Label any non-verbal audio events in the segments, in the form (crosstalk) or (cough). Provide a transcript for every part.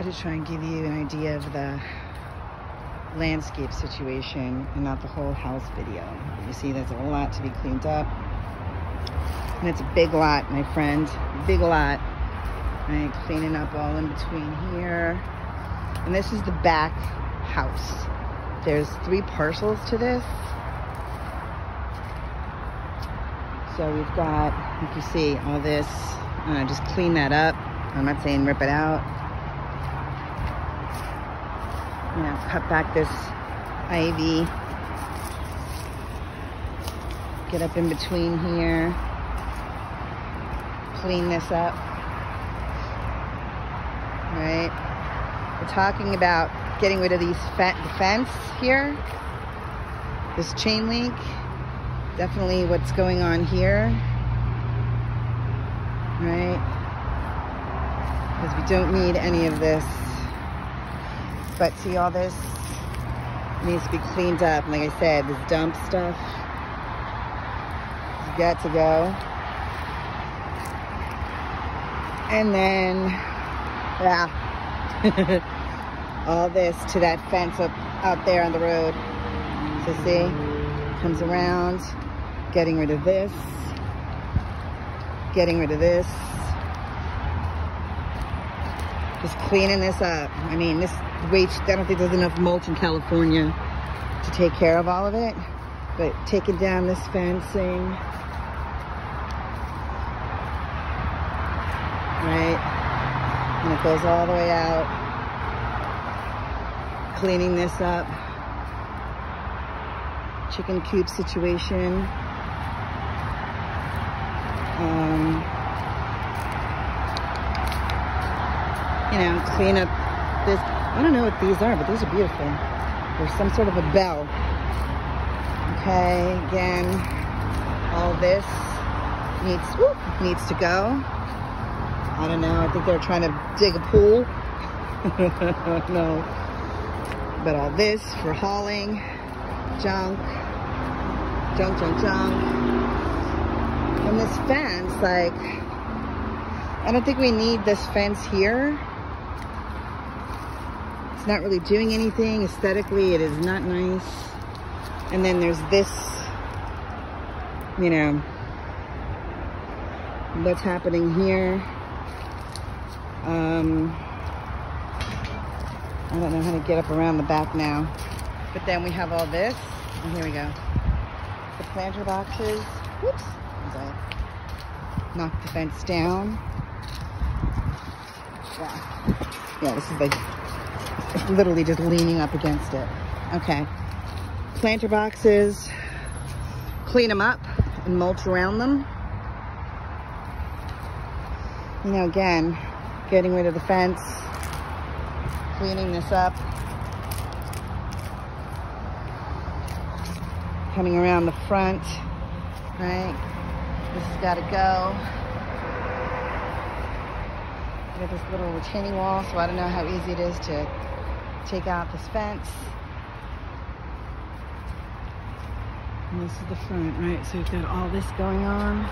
But to try and give you an idea of the landscape situation and not the whole house video. You see there's a lot to be cleaned up. And it's a big lot, my friend. Big lot. Right, cleaning up all in between here. And this is the back house. There's three parcels to this. So we've got, you can see, all this. Uh, just clean that up. I'm not saying rip it out. You know, cut back this ivy. Get up in between here. Clean this up. Right? We're talking about getting rid of these fe fence here. This chain link. Definitely what's going on here. Right? Because we don't need any of this. But see all this needs to be cleaned up. Like I said, this dump stuff has got to go. And then, yeah. (laughs) all this to that fence up out there on the road. So see, comes around, getting rid of this, getting rid of this, just cleaning this up. I mean, this weight, I don't think there's enough mulch in California to take care of all of it, but taking down this fencing, right? And it goes all the way out. Cleaning this up. Chicken coop situation. Um, you know, clean up this. I don't know what these are, but these are beautiful. There's some sort of a bell. Okay, again, all this needs, whoop, needs to go. I don't know. I think they're trying to dig a pool. (laughs) no. But all this for hauling, junk, junk, junk, junk. And this fence, like, I don't think we need this fence here. It's not really doing anything. Aesthetically, it is not nice. And then there's this, you know, what's happening here. Um, I don't know how to get up around the back now. But then we have all this. And here we go. The planter boxes. Whoops. Knock the fence down. Yeah. Yeah, this is like, it's literally just leaning up against it. Okay. Planter boxes. Clean them up and mulch around them. You know, again, getting rid of the fence, cleaning this up, coming around the front, right? This has got to go. This little retaining wall, so I don't know how easy it is to take out this fence. And this is the front, right? So we've got all this going on.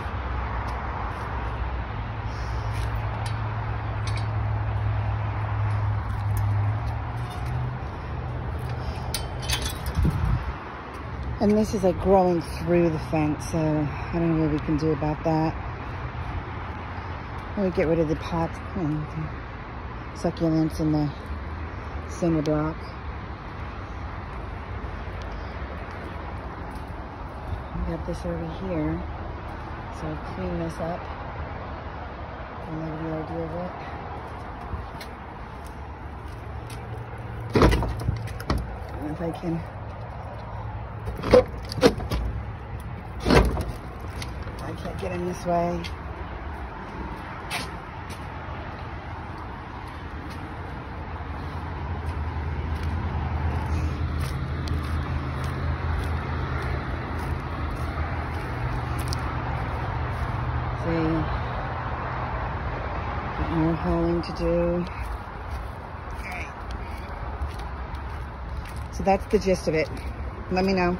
And this is like growing through the fence, so I don't know what we can do about that. We get rid of the pot oh, and the succulents and the cinder block. Got this over here, so I'll clean this up I get the idea of it. And if I can I can't get in this way. See, more hauling to do. So that's the gist of it. Let me know.